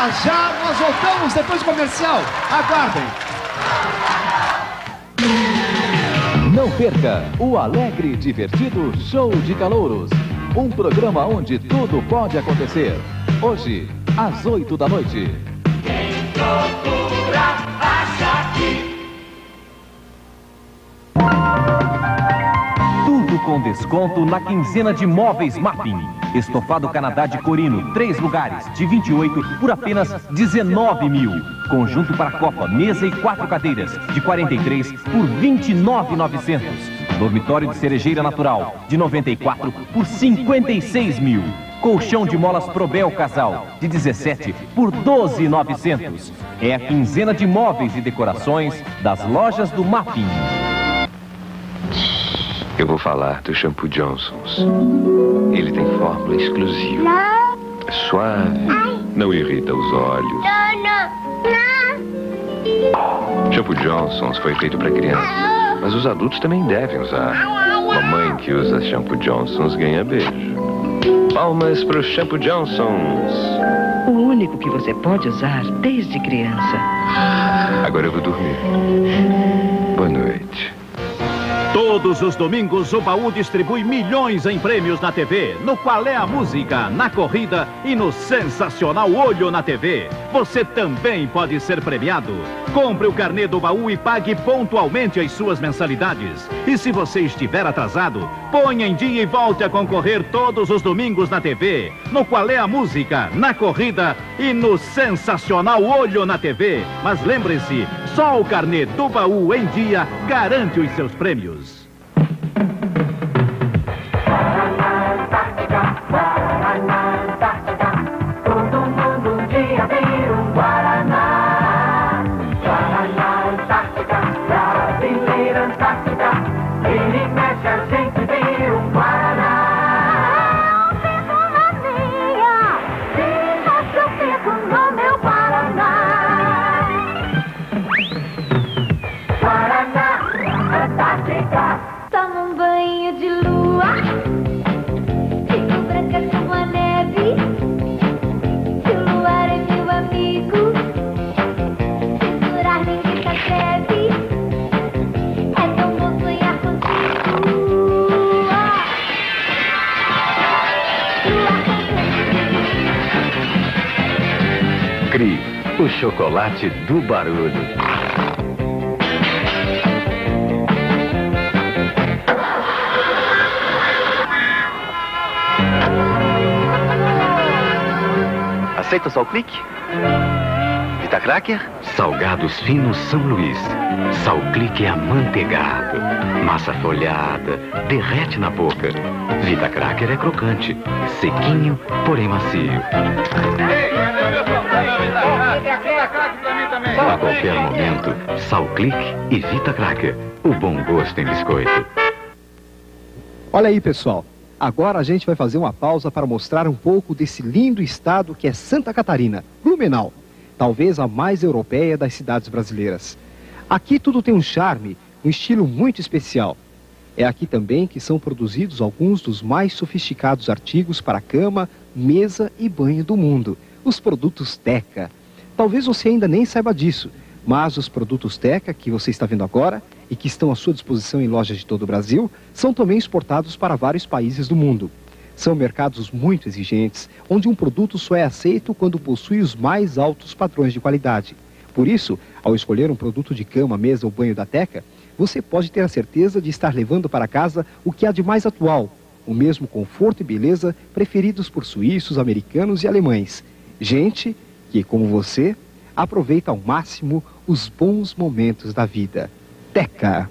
Já, já, nós voltamos depois do comercial. Aguardem. Não perca o alegre e divertido Show de Calouros. Um programa onde tudo pode acontecer. Hoje, às 8 da noite. Tudo com desconto na quinzena de móveis Mapping. Estofado Canadá de Corino, três lugares, de 28 por apenas 19 mil. Conjunto para Copa, mesa e quatro cadeiras, de 43 por 29,900. Dormitório de cerejeira natural, de 94 por 56 mil. Colchão de molas Probel Casal, de 17 por 12,900. É a quinzena de móveis e decorações das lojas do Mapping. Eu vou falar do shampoo Johnson's. Ele tem fórmula exclusiva. Não, É suave, não irrita os olhos. não, não. Shampoo Johnson's foi feito para crianças, mas os adultos também devem usar. Mamãe que usa shampoo Johnson's ganha beijo. Palmas pro shampoo Johnson's. O único que você pode usar desde criança. Agora eu vou dormir. Boa noite. Todos os domingos, o baú distribui milhões em prêmios na TV. No Qual é a Música, na Corrida e no sensacional Olho na TV. Você também pode ser premiado. Compre o carnê do baú e pague pontualmente as suas mensalidades. E se você estiver atrasado, ponha em dia e volte a concorrer todos os domingos na TV. No Qual é a Música, na Corrida e no sensacional Olho na TV. Mas lembre-se, só o carnê do baú em dia garante os seus prêmios. Cri, o chocolate do barulho. Aceita só o clique? Vita Cracker? Salgados finos São Luís. Salclique é amanteigado. Massa folhada, derrete na boca. Vita Cracker é crocante. Sequinho, porém macio. A qualquer momento, Salclique e Vita Cracker. O bom gosto em biscoito. Olha aí, pessoal. Agora a gente vai fazer uma pausa para mostrar um pouco desse lindo estado que é Santa Catarina, Blumenau. Talvez a mais europeia das cidades brasileiras. Aqui tudo tem um charme, um estilo muito especial. É aqui também que são produzidos alguns dos mais sofisticados artigos para cama, mesa e banho do mundo, os produtos Teca. Talvez você ainda nem saiba disso, mas os produtos Teca que você está vendo agora e que estão à sua disposição em lojas de todo o Brasil são também exportados para vários países do mundo. São mercados muito exigentes, onde um produto só é aceito quando possui os mais altos padrões de qualidade. Por isso, ao escolher um produto de cama, mesa ou banho da Teca, você pode ter a certeza de estar levando para casa o que há de mais atual, o mesmo conforto e beleza preferidos por suíços, americanos e alemães. Gente que, como você, aproveita ao máximo os bons momentos da vida. Teca.